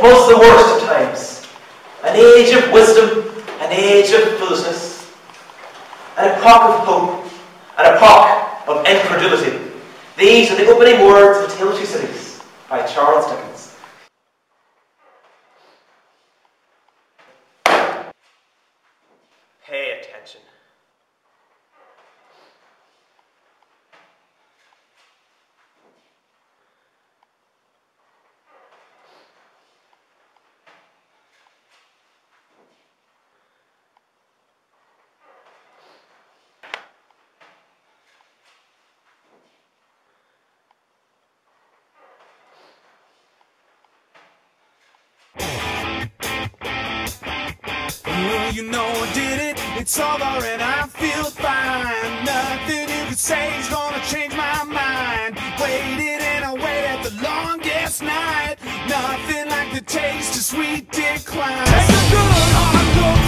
It was the worst of times. An age of wisdom, an age of foolishness, an epoch of hope, an epoch of incredulity. These are the opening words of Tale of Two Cities by Charles Dickens. You know I did it. It's over and I feel fine. Nothing you could say is gonna change my mind. Waited and I waited the longest night. Nothing like the taste of sweet decline. Take a good hard look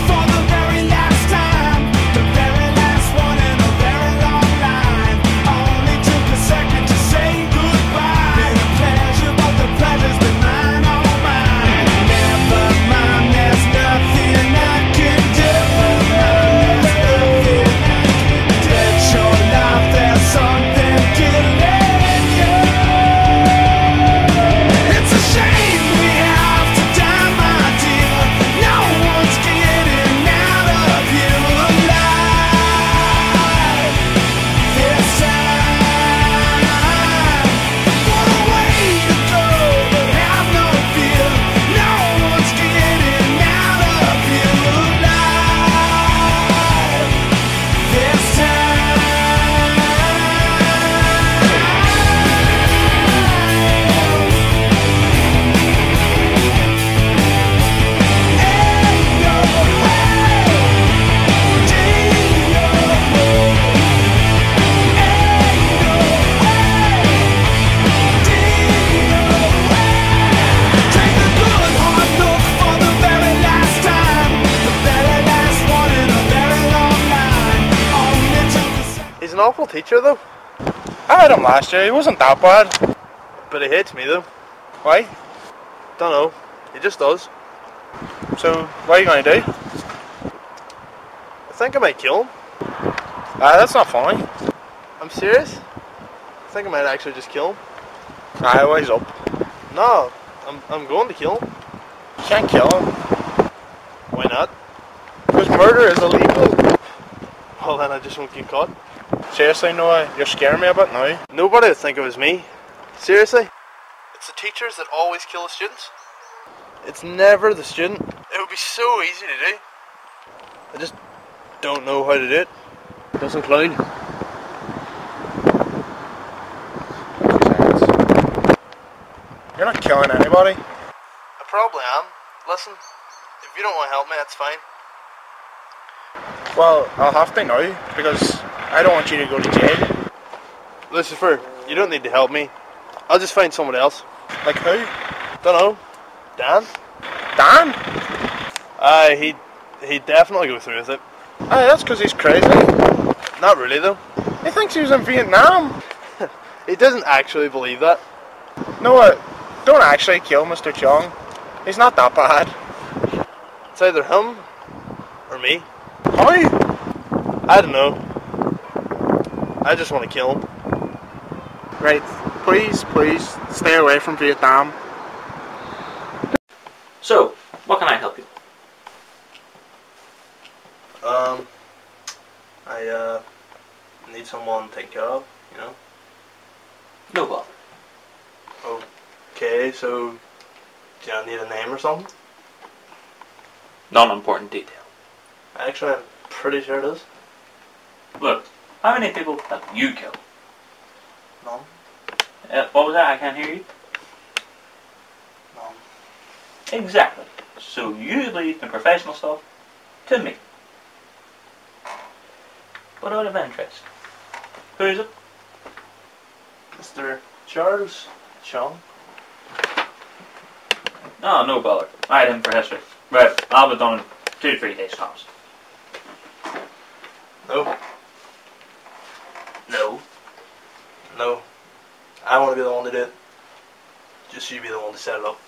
awful teacher though. I had him last year, he wasn't that bad. But he hates me though. Why? Don't know. He just does. So, what are you going to do? I think I might kill him. Ah, that's not funny. I'm serious. I think I might actually just kill him. Ah, wise up. No, I'm, I'm going to kill him. You can't kill him. Why not? Because murder is illegal. Well, then I just won't get caught. Seriously, Noah, you're scaring me a bit now. Nobody would think it was me. Seriously? It's the teachers that always kill the students. It's never the student. It would be so easy to do. I just don't know how to do it. Doesn't clown. You're not killing anybody. I probably am. Listen, if you don't want to help me, that's fine. Well, I'll have to now because I don't want you to go to jail. Lucifer, you don't need to help me. I'll just find someone else. Like who? Don't know. Dan? Dan? Aye, he he'd definitely go through with it. Aye, that's because he's crazy. Not really though. He thinks he was in Vietnam. he doesn't actually believe that. No, uh, don't actually kill Mr. Chong. He's not that bad. It's either him or me. How? I don't know. I just want to kill him. Right. Please, please, stay away from Vietnam. So, what can I help you? Um, I, uh, need someone to take care of, you know? No bother. Okay, so, do you need a name or something? Non-important detail. Actually, I'm pretty sure it is. Look, how many people have you killed? None. Uh, what was that? I can't hear you. None. Exactly. So you leave the professional stuff to me. But out of interest, who is it? Mr. Charles Chong. Oh, no bother. I had him for history. Right, I'll be done in two three days tops. No. No. No. I want to be the one to do it. Just you be the one to set it up.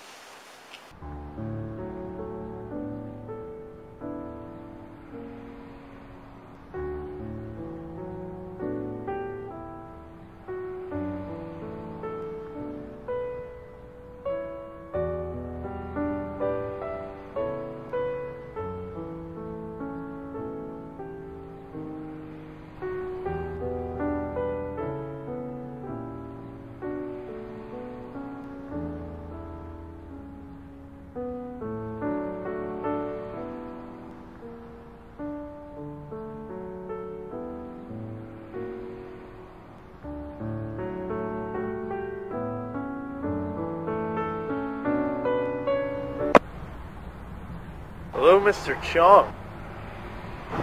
Mr. Chong.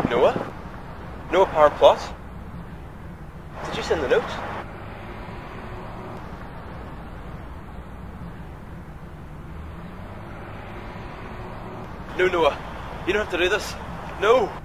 Noah? Noah Parent-Plot? Did you send the notes? No, Noah. You don't have to do this. No!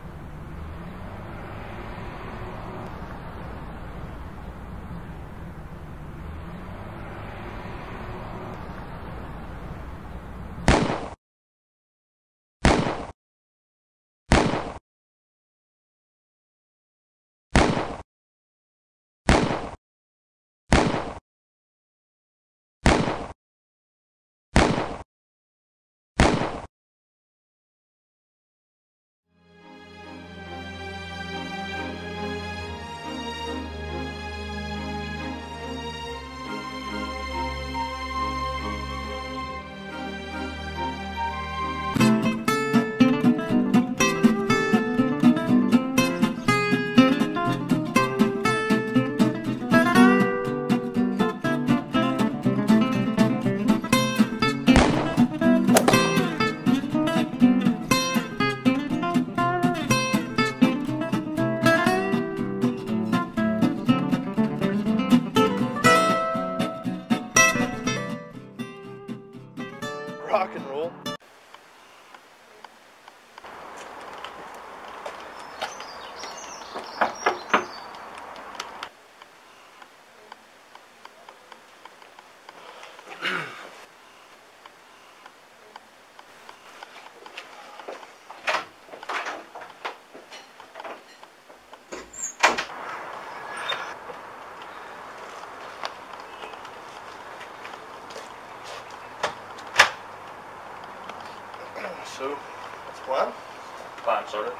So, the plan? Plan sorted.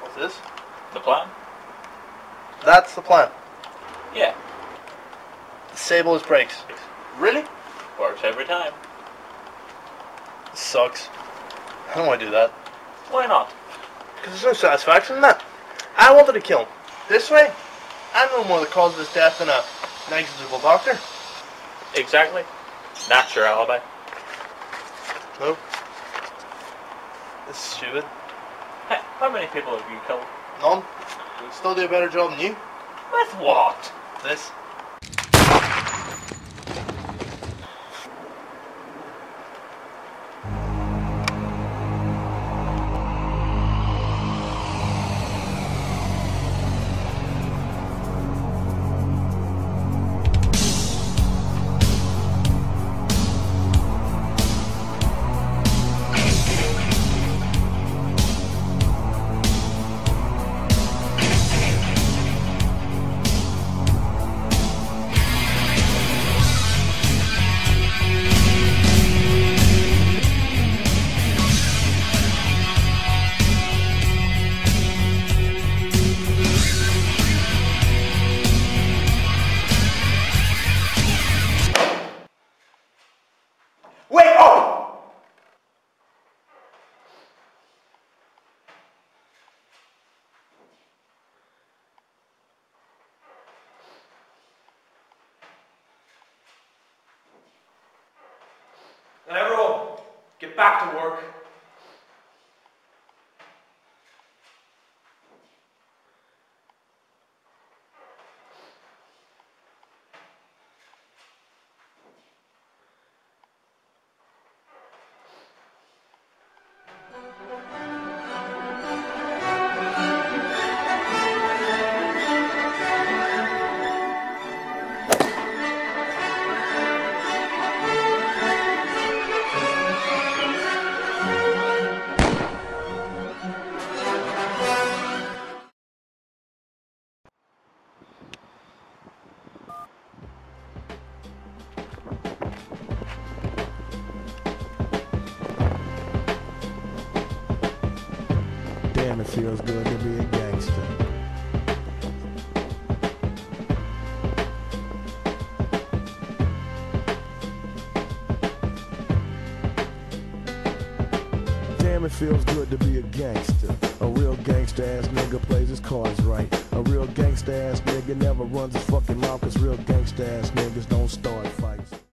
What's this? The plan? That's the plan. Yeah. Disable his brakes. Really? Works every time. This sucks. I don't want to do that. Why not? Because there's no satisfaction in that. I wanted to kill him. This way, I know more the cause of his death than a negligible doctor. Exactly. That's your alibi. No. This is stupid. Hey, how many people have you killed? None. Still do a better job than you. With what? This. Back to work. It feels good to be a gangster. A real gangster ass nigga plays his cards right. A real gangster ass nigga never runs his fucking mouth, cause real gangster ass niggas don't start fights.